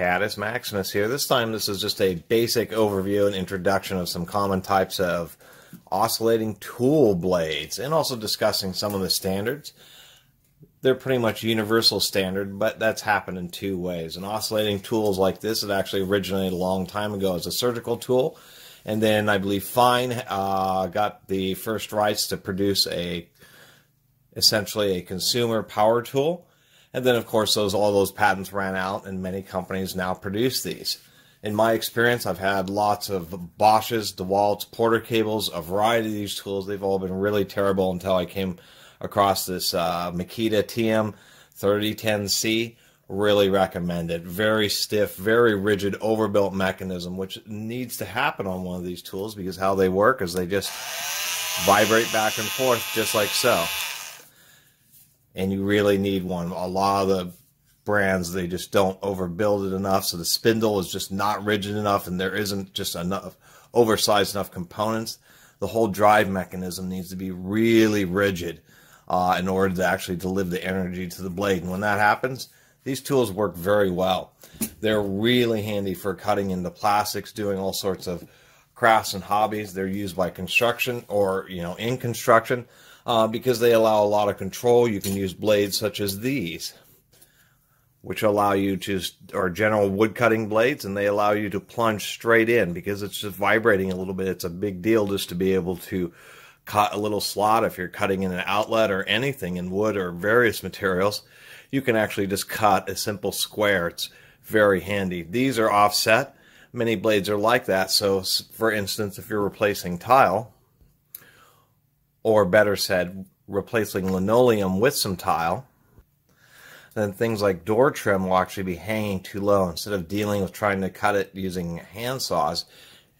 Catus Maximus here. This time this is just a basic overview and introduction of some common types of oscillating tool blades and also discussing some of the standards. They're pretty much universal standard, but that's happened in two ways. And oscillating tools like this, it actually originated a long time ago as a surgical tool. And then I believe Fein uh, got the first rights to produce a essentially a consumer power tool and then, of course, those all those patents ran out, and many companies now produce these. In my experience, I've had lots of Bosches, DeWalt's, Porter cables, a variety of these tools. They've all been really terrible until I came across this uh, Makita TM 3010C. Really recommend it. Very stiff, very rigid, overbuilt mechanism, which needs to happen on one of these tools because how they work is they just vibrate back and forth just like so and you really need one. A lot of the brands they just don't overbuild it enough, so the spindle is just not rigid enough, and there isn't just enough oversized enough components. The whole drive mechanism needs to be really rigid uh, in order to actually deliver the energy to the blade. And when that happens, these tools work very well. They're really handy for cutting into plastics, doing all sorts of crafts and hobbies. They're used by construction or you know in construction uh, because they allow a lot of control. You can use blades such as these, which allow you to, or general wood cutting blades, and they allow you to plunge straight in because it's just vibrating a little bit. It's a big deal just to be able to cut a little slot if you're cutting in an outlet or anything in wood or various materials. You can actually just cut a simple square. It's very handy. These are offset. Many blades are like that. So, for instance, if you're replacing tile, or better said, replacing linoleum with some tile, then things like door trim will actually be hanging too low. Instead of dealing with trying to cut it using hand saws,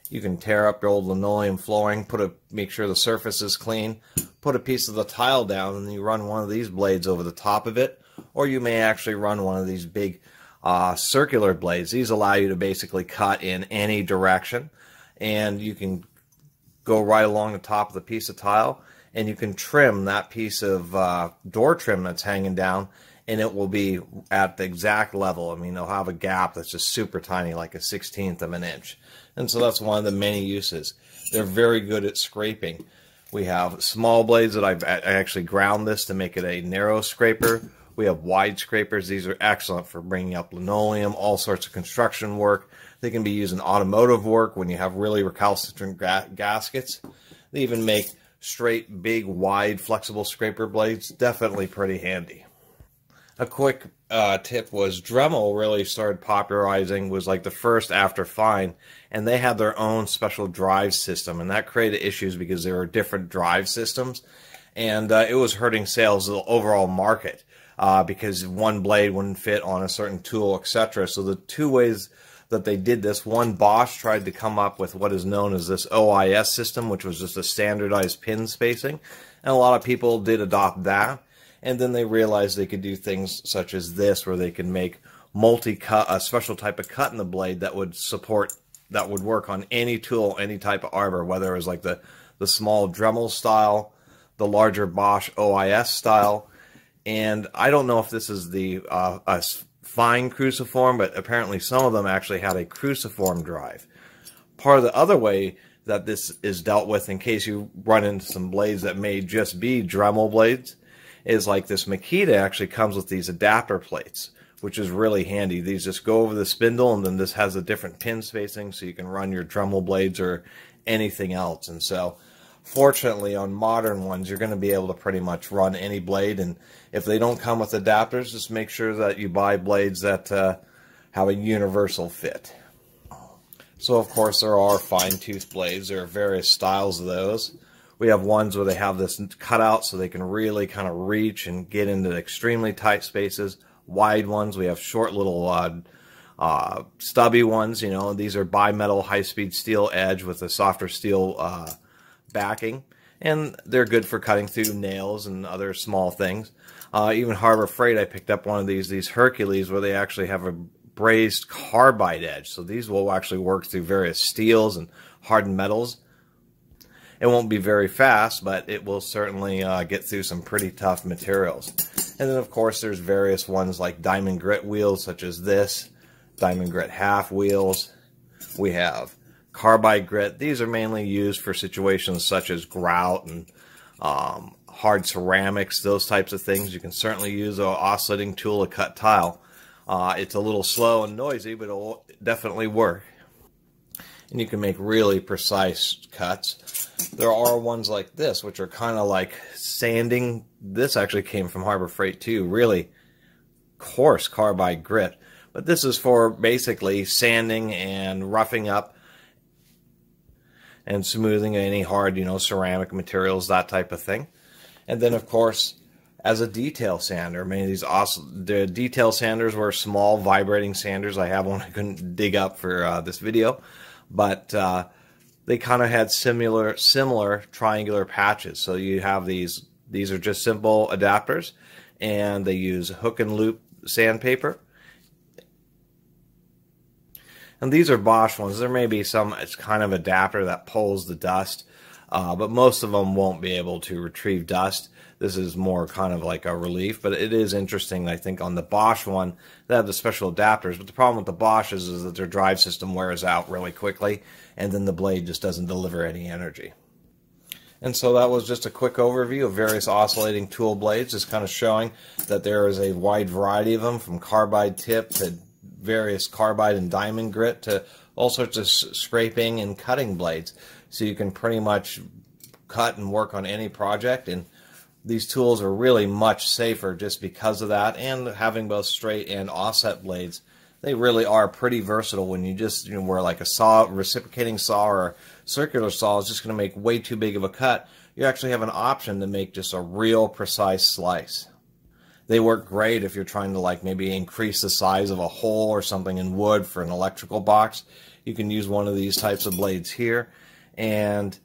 you can tear up your old linoleum flooring, put a make sure the surface is clean, put a piece of the tile down, and you run one of these blades over the top of it, or you may actually run one of these big uh, circular blades. These allow you to basically cut in any direction, and you can go right along the top of the piece of tile and you can trim that piece of uh, door trim that's hanging down and it will be at the exact level. I mean, they'll have a gap that's just super tiny, like a 16th of an inch. And so that's one of the many uses. They're very good at scraping. We have small blades that I've I actually ground this to make it a narrow scraper. We have wide scrapers. These are excellent for bringing up linoleum, all sorts of construction work. They can be used in automotive work when you have really recalcitrant ga gaskets. They even make straight, big, wide, flexible scraper blades. Definitely pretty handy. A quick uh, tip was Dremel really started popularizing, was like the first after Fein, and they had their own special drive system, and that created issues because there were different drive systems, and uh, it was hurting sales of the overall market uh, because one blade wouldn't fit on a certain tool, etc. So the two ways that they did this. One, Bosch tried to come up with what is known as this OIS system, which was just a standardized pin spacing. And a lot of people did adopt that. And then they realized they could do things such as this, where they could make multi-cut, a special type of cut in the blade that would support, that would work on any tool, any type of arbor, whether it was like the, the small Dremel style, the larger Bosch OIS style. And I don't know if this is the uh, Fein cruciform, but apparently some of them actually had a cruciform drive. Part of the other way that this is dealt with in case you run into some blades that may just be Dremel blades is like this Makita actually comes with these adapter plates, which is really handy. These just go over the spindle and then this has a different pin spacing so you can run your Dremel blades or anything else. And so Fortunately, on modern ones, you're going to be able to pretty much run any blade. And if they don't come with adapters, just make sure that you buy blades that uh, have a universal fit. So, of course, there are fine tooth blades. There are various styles of those. We have ones where they have this cutout so they can really kind of reach and get into extremely tight spaces. Wide ones, we have short little uh, uh, stubby ones. You know, these are bimetal high-speed steel edge with a softer steel uh, backing, and they're good for cutting through nails and other small things. Uh, even Harbor Freight, I picked up one of these, these Hercules, where they actually have a brazed carbide edge. So these will actually work through various steels and hardened metals. It won't be very fast, but it will certainly uh, get through some pretty tough materials. And then, of course, there's various ones like diamond grit wheels, such as this. diamond grit half wheels. We have carbide grit. These are mainly used for situations such as grout and um, hard ceramics, those types of things. You can certainly use an oscillating tool to cut tile. Uh, it's a little slow and noisy, but it'll definitely work. And you can make really precise cuts. There are ones like this, which are kind of like sanding. This actually came from Harbor Freight too. Really coarse carbide grit. But this is for basically sanding and roughing up and smoothing any hard, you know, ceramic materials, that type of thing. And then, of course, as a detail sander, many of these awesome, the detail sanders were small vibrating sanders. I have one I couldn't dig up for uh, this video, but uh, they kind of had similar similar triangular patches. So you have these these are just simple adapters, and they use hook and loop sandpaper. And these are Bosch ones. There may be some it's kind of adapter that pulls the dust, uh, but most of them won't be able to retrieve dust. This is more kind of like a relief, but it is interesting. I think on the Bosch one, they have the special adapters, but the problem with the Bosch is, is that their drive system wears out really quickly, and then the blade just doesn't deliver any energy. And so that was just a quick overview of various oscillating tool blades, just kind of showing that there is a wide variety of them from carbide tip to various carbide and diamond grit to all sorts of scraping and cutting blades. So you can pretty much cut and work on any project and these tools are really much safer just because of that and having both straight and offset blades they really are pretty versatile when you just you know where like a saw reciprocating saw or circular saw is just going to make way too big of a cut you actually have an option to make just a real precise slice they work great if you're trying to like maybe increase the size of a hole or something in wood for an electrical box you can use one of these types of blades here and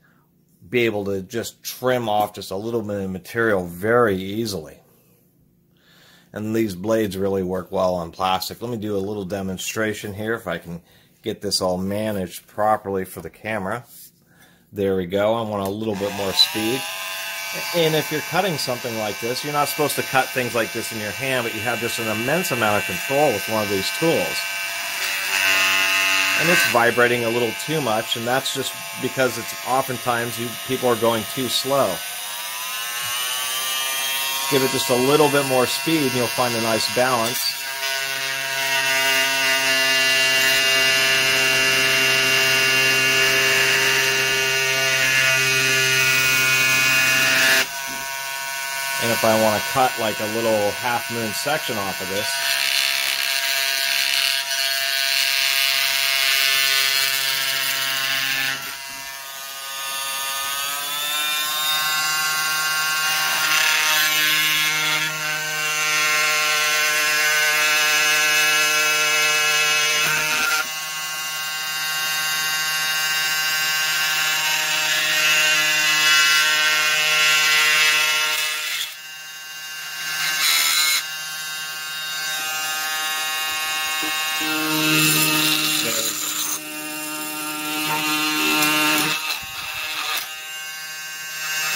be able to just trim off just a little bit of material very easily. And these blades really work well on plastic. Let me do a little demonstration here if I can get this all managed properly for the camera. There we go. I want a little bit more speed. And if you're cutting something like this, you're not supposed to cut things like this in your hand, but you have just an immense amount of control with one of these tools and it's vibrating a little too much, and that's just because it's oftentimes you, people are going too slow. Give it just a little bit more speed, and you'll find a nice balance. And if I want to cut like a little half moon section off of this,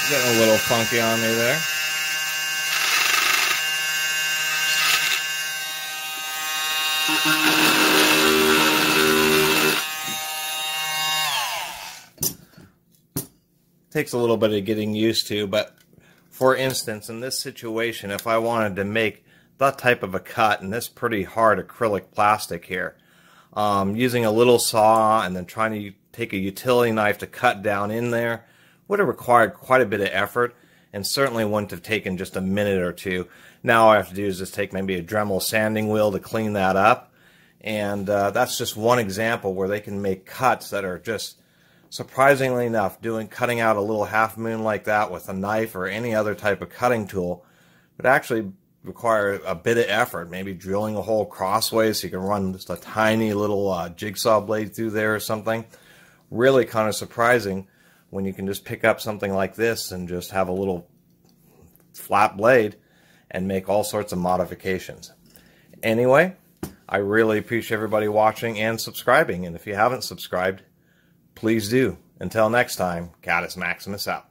Getting a little funky on me there. Takes a little bit of getting used to, but for instance, in this situation, if I wanted to make that type of a cut in this pretty hard acrylic plastic here, um, using a little saw and then trying to take a utility knife to cut down in there, would have required quite a bit of effort and certainly wouldn't have taken just a minute or two. Now all I have to do is just take maybe a Dremel sanding wheel to clean that up. And uh, that's just one example where they can make cuts that are just surprisingly enough, doing cutting out a little half moon like that with a knife or any other type of cutting tool would actually require a bit of effort, maybe drilling a hole crossways so you can run just a tiny little uh, jigsaw blade through there or something. Really kind of surprising when you can just pick up something like this and just have a little flat blade and make all sorts of modifications. Anyway, I really appreciate everybody watching and subscribing. And if you haven't subscribed, please do. Until next time, Catus Maximus out.